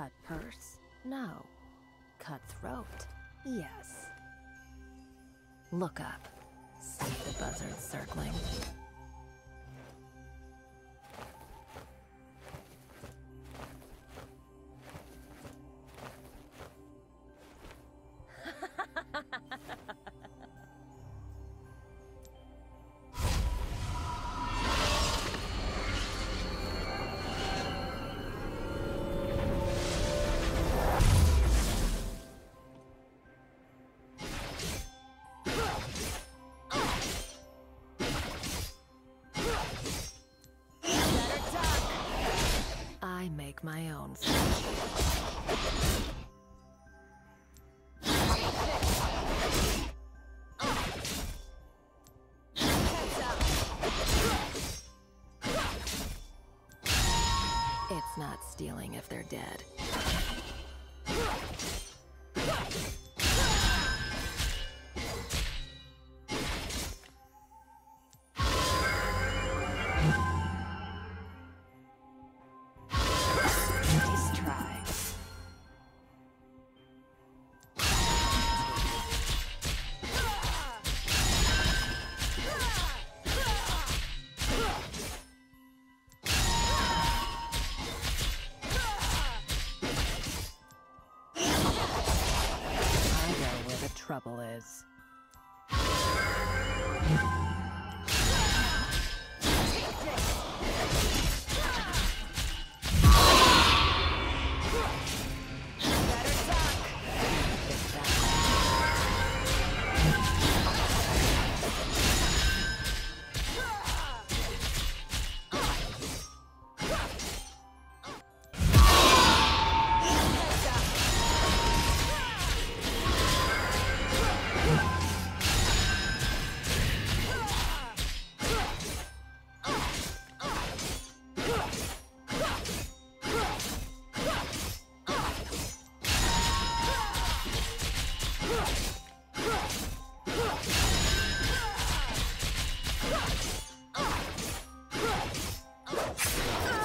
Cut purse? No. Cut throat? Yes. Look up. See the buzzard circling. Make my own. It's not stealing if they're dead. Trouble is. Let's go.